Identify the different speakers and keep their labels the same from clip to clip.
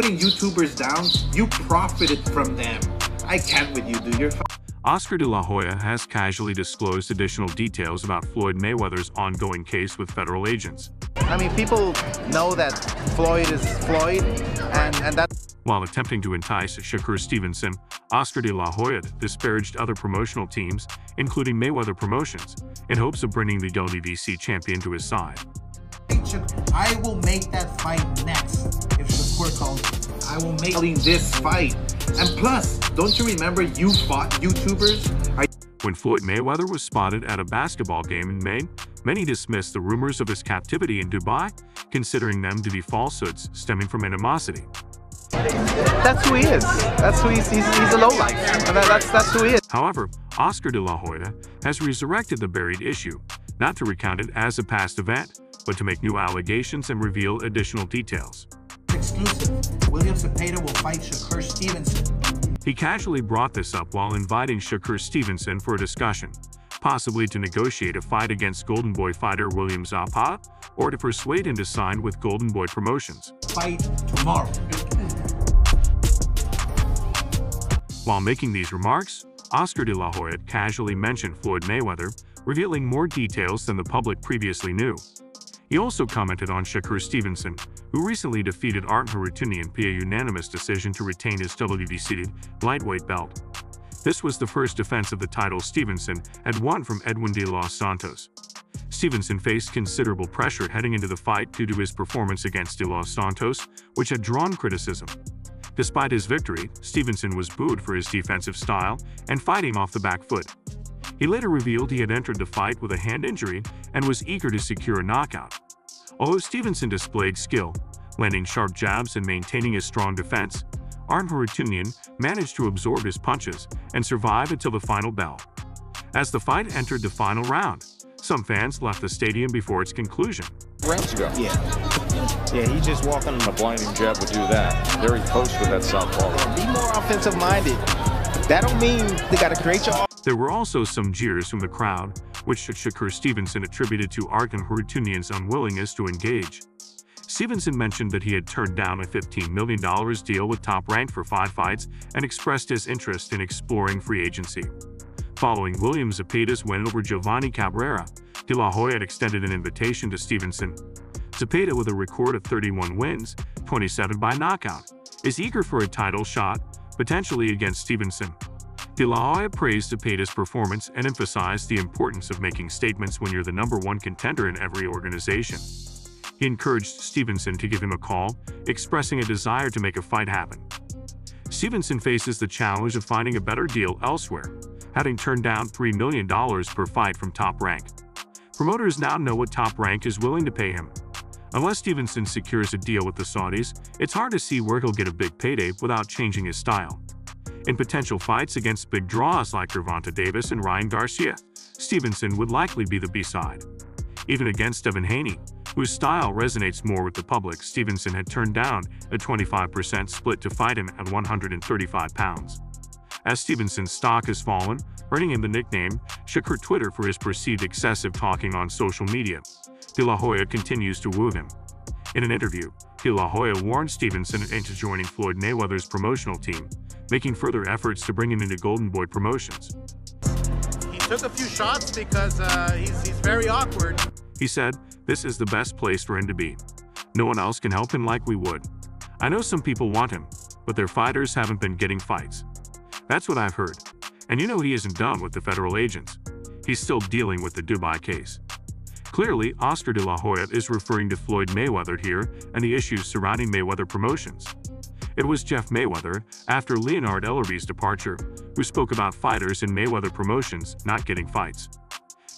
Speaker 1: putting YouTubers down, you profited from them. I can't with you, dude. You're
Speaker 2: Oscar de la Hoya has casually disclosed additional details about Floyd Mayweather's ongoing case with federal agents.
Speaker 3: I mean, people know that Floyd is Floyd, and, and that.
Speaker 2: While attempting to entice Shakur Stevenson, Oscar de la Hoya disparaged other promotional teams, including Mayweather Promotions, in hopes of bringing the WBC champion to his side.
Speaker 1: I will make that fight next if Shakur calls. I will make this fight. And plus, don't you remember you fought YouTubers? I
Speaker 2: when Floyd Mayweather was spotted at a basketball game in May, many dismissed the rumors of his captivity in Dubai, considering them to be falsehoods stemming from animosity.
Speaker 3: That's who he is. That's who he's, he's, he's a lowlife. That, that's, that's who he is.
Speaker 2: However, Oscar de la Hoya has resurrected the buried issue, not to recount it as a past event, but to make new allegations and reveal additional details.
Speaker 1: Exclusive. William Zepeda will fight Shakur Stevenson.
Speaker 2: He casually brought this up while inviting Shakur Stevenson for a discussion, possibly to negotiate a fight against Golden Boy fighter William Zepeda, or to persuade him to sign with Golden Boy Promotions.
Speaker 1: Fight tomorrow.
Speaker 2: While making these remarks, Oscar de la Hoya casually mentioned Floyd Mayweather, revealing more details than the public previously knew. He also commented on Shakur Stevenson, who recently defeated Art Harutyunyan via unanimous decision to retain his WBC lightweight belt. This was the first defense of the title Stevenson had won from Edwin de los Santos. Stevenson faced considerable pressure heading into the fight due to his performance against de los Santos, which had drawn criticism. Despite his victory, Stevenson was booed for his defensive style and fighting off the back foot. He later revealed he had entered the fight with a hand injury and was eager to secure a knockout. Although Stevenson displayed skill, landing sharp jabs and maintaining a strong defense, Arn Harutyunyan managed to absorb his punches and survive until the final bell. As the fight entered the final round, some fans left the stadium before its conclusion.
Speaker 4: Rounds ago.
Speaker 3: Yeah. Yeah, he just walking.
Speaker 4: A blinding jab would do that. Very close with that southpaw.
Speaker 3: Be more offensive minded. That don't mean they got to create your
Speaker 2: there were also some jeers from the crowd, which Shakur Stevenson attributed to Arkan Harutyunyan's unwillingness to engage. Stevenson mentioned that he had turned down a $15 million deal with Top Rank for five fights and expressed his interest in exploring free agency. Following William Zepeda's win over Giovanni Cabrera, De La Hoya had extended an invitation to Stevenson. Zepeda, with a record of 31 wins, 27 by knockout, is eager for a title shot, potentially against Stevenson. Hoya praised Zepeda's performance and emphasized the importance of making statements when you're the number one contender in every organization. He encouraged Stevenson to give him a call, expressing a desire to make a fight happen. Stevenson faces the challenge of finding a better deal elsewhere, having turned down $3 million per fight from Top Rank. Promoters now know what Top Rank is willing to pay him. Unless Stevenson secures a deal with the Saudis, it's hard to see where he'll get a big payday without changing his style. In potential fights against big draws like Gervonta Davis and Ryan Garcia, Stevenson would likely be the B-side. Even against Devin Haney, whose style resonates more with the public, Stevenson had turned down a 25% split to fight him at 135 pounds. As Stevenson's stock has fallen, earning him the nickname Shakur Twitter for his perceived excessive talking on social media, De La Hoya continues to woo him. In an interview, De La Hoya warned Stevenson into joining Floyd Mayweather's promotional team, making further efforts to bring him into Golden Boy Promotions.
Speaker 5: He took a few shots because uh, he's, he's very awkward.
Speaker 2: He said, this is the best place for him to be. No one else can help him like we would. I know some people want him, but their fighters haven't been getting fights. That's what I've heard. And you know he isn't done with the federal agents. He's still dealing with the Dubai case. Clearly, Oscar de la Hoya is referring to Floyd Mayweather here and the issues surrounding Mayweather Promotions. It was Jeff Mayweather, after Leonard Ellerbe's departure, who spoke about fighters in Mayweather Promotions not getting fights.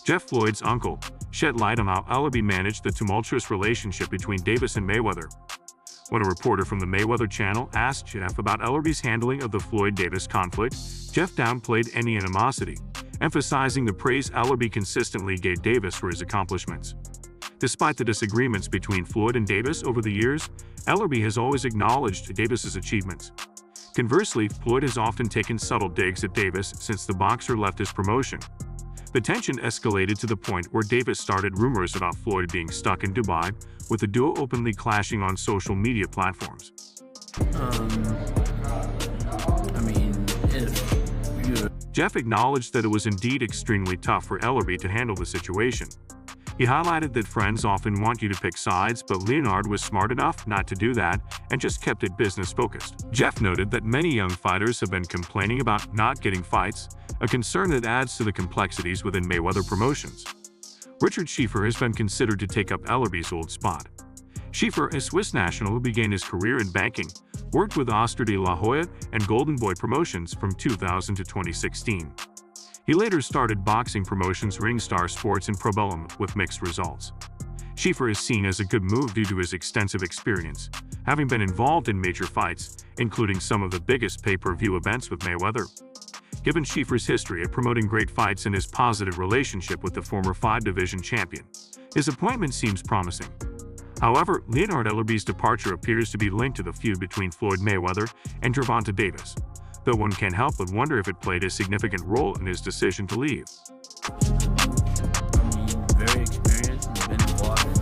Speaker 2: Jeff Floyd's uncle shed light on how Ellerbe managed the tumultuous relationship between Davis and Mayweather. When a reporter from the Mayweather channel asked Jeff about Ellerbe's handling of the Floyd-Davis conflict, Jeff downplayed any animosity, emphasizing the praise Ellerbe consistently gave Davis for his accomplishments. Despite the disagreements between Floyd and Davis over the years, Ellerbe has always acknowledged Davis's achievements. Conversely, Floyd has often taken subtle digs at Davis since the boxer left his promotion. The tension escalated to the point where Davis started rumors about Floyd being stuck in Dubai, with the duo openly clashing on social media platforms.
Speaker 6: Um,
Speaker 2: Jeff acknowledged that it was indeed extremely tough for Ellerbe to handle the situation. He highlighted that friends often want you to pick sides, but Leonard was smart enough not to do that and just kept it business focused. Jeff noted that many young fighters have been complaining about not getting fights, a concern that adds to the complexities within Mayweather promotions. Richard Schaefer has been considered to take up Ellerbe's old spot. Schaefer, a Swiss national who began his career in banking, worked with Oscar de la Hoya and Golden Boy Promotions from 2000 to 2016. He later started boxing promotions Ringstar Sports and Probellum with mixed results. Schaefer is seen as a good move due to his extensive experience, having been involved in major fights, including some of the biggest pay-per-view events with Mayweather. Given Schaefer's history of promoting great fights and his positive relationship with the former five-division champion, his appointment seems promising. However, Leonard Ellerbe's departure appears to be linked to the feud between Floyd Mayweather and Gervonta Davis, though one can't help but wonder if it played a significant role in his decision to leave.
Speaker 6: Very experienced and been involved in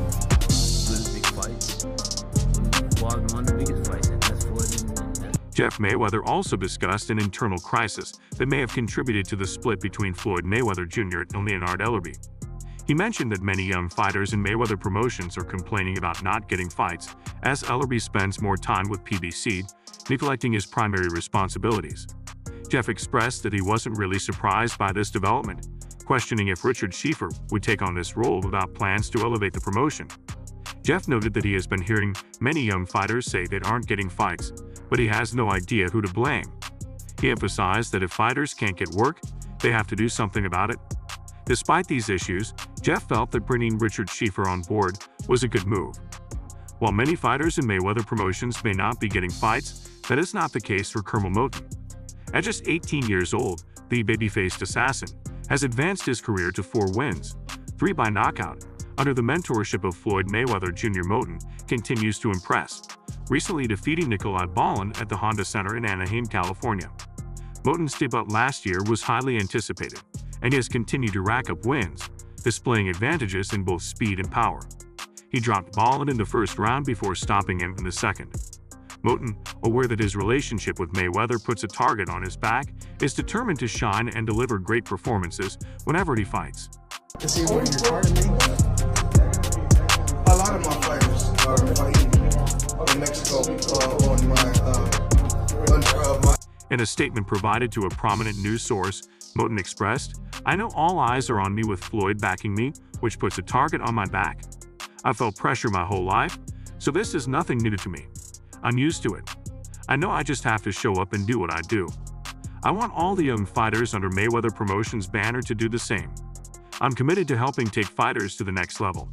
Speaker 6: good big fights. Involved in one of the biggest fights, and that's Floyd and,
Speaker 2: Jeff Mayweather also discussed an internal crisis that may have contributed to the split between Floyd Mayweather Jr. and Leonard Ellerbe. He mentioned that many young fighters in Mayweather promotions are complaining about not getting fights as Ellerbe spends more time with PBC, neglecting his primary responsibilities. Jeff expressed that he wasn't really surprised by this development, questioning if Richard Schaefer would take on this role without plans to elevate the promotion. Jeff noted that he has been hearing many young fighters say they aren't getting fights, but he has no idea who to blame. He emphasized that if fighters can't get work, they have to do something about it. Despite these issues, Jeff felt that bringing Richard Schaefer on board was a good move. While many fighters in Mayweather promotions may not be getting fights, that is not the case for Curmel Moton. At just 18 years old, the baby-faced assassin has advanced his career to four wins, three by knockout, under the mentorship of Floyd Mayweather Jr. Moton continues to impress, recently defeating Nikolai Ballin at the Honda Center in Anaheim, California. Moton's debut last year was highly anticipated, and he has continued to rack up wins, displaying advantages in both speed and power. He dropped Ballin in the first round before stopping him in the second. Moton, aware that his relationship with Mayweather puts a target on his back, is determined to shine and deliver great performances whenever he fights.
Speaker 7: to see where you're guarding. A lot of my fighters are fighting in Mexico uh, on my uh, under uh, my.
Speaker 2: In a statement provided to a prominent news source, Moton expressed, I know all eyes are on me with Floyd backing me, which puts a target on my back. I've felt pressure my whole life, so this is nothing new to me. I'm used to it. I know I just have to show up and do what I do. I want all the young fighters under Mayweather Promotions banner to do the same. I'm committed to helping take fighters to the next level.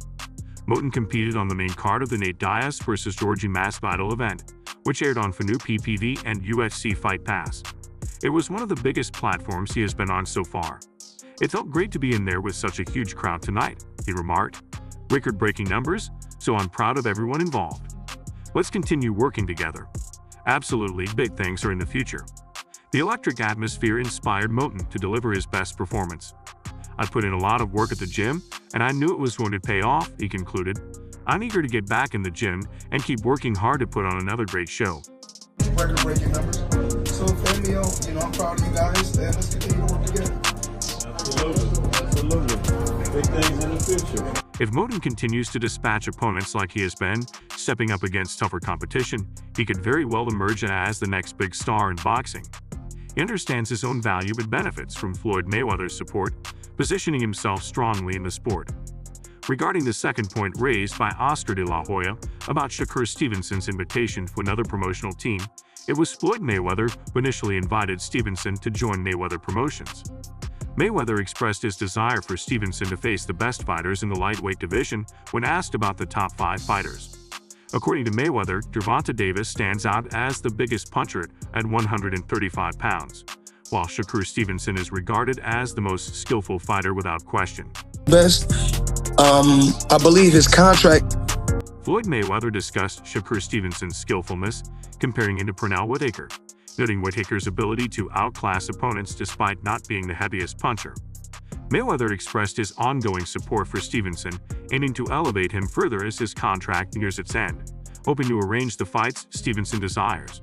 Speaker 2: Moton competed on the main card of the Nate Diaz vs. Jorge Masvidal event, which aired on Fanmio PPV and UFC Fight Pass. It was one of the biggest platforms he has been on so far. It felt great to be in there with such a huge crowd tonight, he remarked. Record-breaking numbers, so I'm proud of everyone involved. Let's continue working together. Absolutely, big things are in the future. The electric atmosphere inspired Moton to deliver his best performance. I put in a lot of work at the gym, and I knew it was going to pay off, he concluded. I'm eager to get back in the gym and keep working hard to put on another great show.
Speaker 7: record breaking numbers. So, Fabio, you know, I'm proud of you guys, let's continue
Speaker 8: Big things in the future.
Speaker 2: If Moton continues to dispatch opponents like he has been, stepping up against tougher competition, he could very well emerge as the next big star in boxing. He understands his own value and benefits from Floyd Mayweather's support, positioning himself strongly in the sport. Regarding the second point raised by Oscar de la Hoya about Shakur Stevenson's invitation to another promotional team, it was Floyd Mayweather who initially invited Stevenson to join Mayweather Promotions. Mayweather expressed his desire for Stevenson to face the best fighters in the lightweight division when asked about the top five fighters. According to Mayweather, Gervonta Davis stands out as the biggest puncher at 135 pounds, while Shakur Stevenson is regarded as the most skillful fighter without question.
Speaker 7: Best, um, I believe his contract.
Speaker 2: Floyd Mayweather discussed Shakur Stevenson's skillfulness, comparing him to Pernell Whitaker, noting Whitaker's ability to outclass opponents despite not being the heaviest puncher. Mayweather expressed his ongoing support for Stevenson, aiming to elevate him further as his contract nears its end, hoping to arrange the fights Stevenson desires.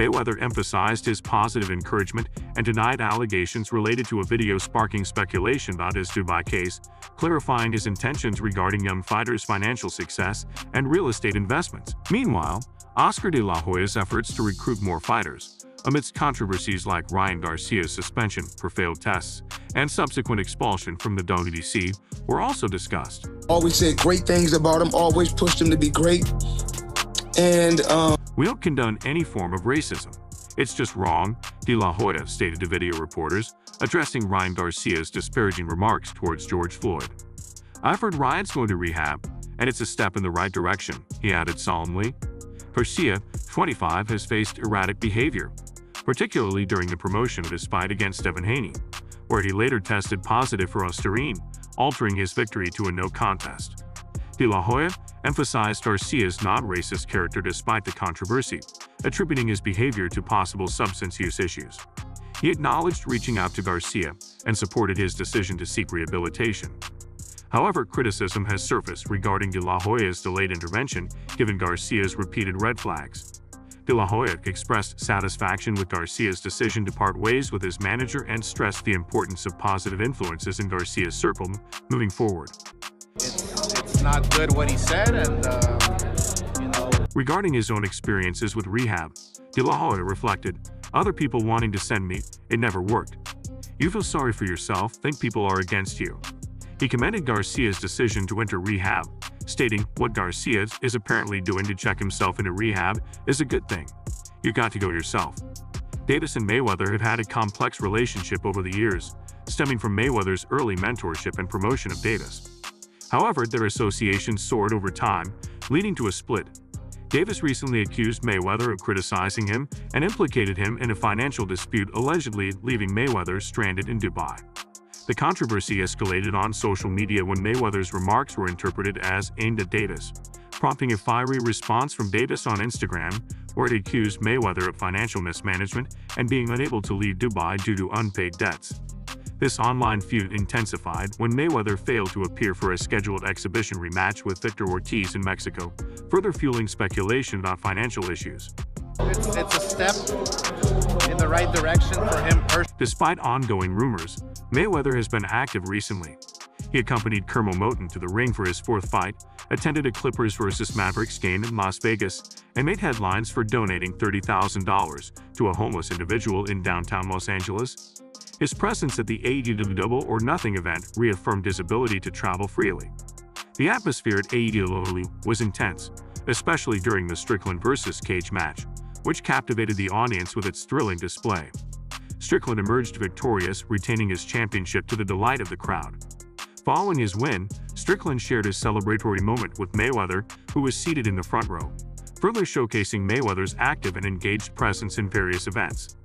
Speaker 2: Mayweather emphasized his positive encouragement and denied allegations related to a video sparking speculation about his Dubai case, clarifying his intentions regarding young fighters' financial success and real estate investments. Meanwhile, Oscar de la Hoya's efforts to recruit more fighters, amidst controversies like Ryan Garcia's suspension for failed tests and subsequent expulsion from the WBC, were also discussed.
Speaker 7: Always said great things about him, always pushed him to be great. And um,
Speaker 2: we don't condone any form of racism. It's just wrong, De La Hoya stated to video reporters, addressing Ryan Garcia's disparaging remarks towards George Floyd. I've heard Ryan's going to rehab, and it's a step in the right direction, he added solemnly. Garcia, 25, has faced erratic behavior, particularly during the promotion of his fight against Devin Haney, where he later tested positive for Ostarine, altering his victory to a no contest. De La Hoya emphasized Garcia's non-racist character despite the controversy, attributing his behavior to possible substance use issues. He acknowledged reaching out to Garcia and supported his decision to seek rehabilitation. However, criticism has surfaced regarding De La Hoya's delayed intervention given Garcia's repeated red flags. De La Hoya expressed satisfaction with Garcia's decision to part ways with his manager and stressed the importance of positive influences in Garcia's circle moving forward
Speaker 5: not good what he said, and uh, you know.
Speaker 2: Regarding his own experiences with rehab, De La Hoya reflected, "Other people wanting to send me, it never worked. You feel sorry for yourself, think people are against you." He commended Garcia's decision to enter rehab, stating what Garcia is apparently doing to check himself into rehab is a good thing. You got to go yourself. Davis and Mayweather have had a complex relationship over the years, stemming from Mayweather's early mentorship and promotion of Davis. However, their association soared over time, leading to a split. Davis recently accused Mayweather of criticizing him and implicated him in a financial dispute allegedly leaving Mayweather stranded in Dubai. The controversy escalated on social media when Mayweather's remarks were interpreted as aimed at Davis, prompting a fiery response from Davis on Instagram, where it accused Mayweather of financial mismanagement and being unable to leave Dubai due to unpaid debts. This online feud intensified when Mayweather failed to appear for a scheduled exhibition rematch with Victor Ortiz in Mexico, further fueling speculation about financial issues.
Speaker 5: It's, it's a step in the right direction for him personally.
Speaker 2: Despite ongoing rumors, Mayweather has been active recently. He accompanied Curmel Moton to the ring for his fourth fight, attended a Clippers vs. Mavericks game in Las Vegas, and made headlines for donating $30,000 to a homeless individual in downtown Los Angeles. His presence at the AEW Double or Nothing event reaffirmed his ability to travel freely. The atmosphere at AEW was intense, especially during the Strickland vs. Cage match, which captivated the audience with its thrilling display. Strickland emerged victorious, retaining his championship to the delight of the crowd. Following his win, Strickland shared his celebratory moment with Mayweather, who was seated in the front row, further showcasing Mayweather's active and engaged presence in various events.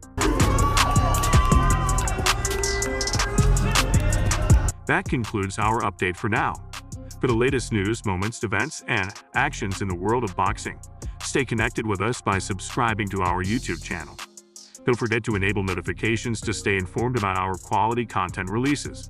Speaker 2: That concludes our update for now. For the latest news, moments, events, and actions in the world of boxing, stay connected with us by subscribing to our YouTube channel. Don't forget to enable notifications to stay informed about our quality content releases.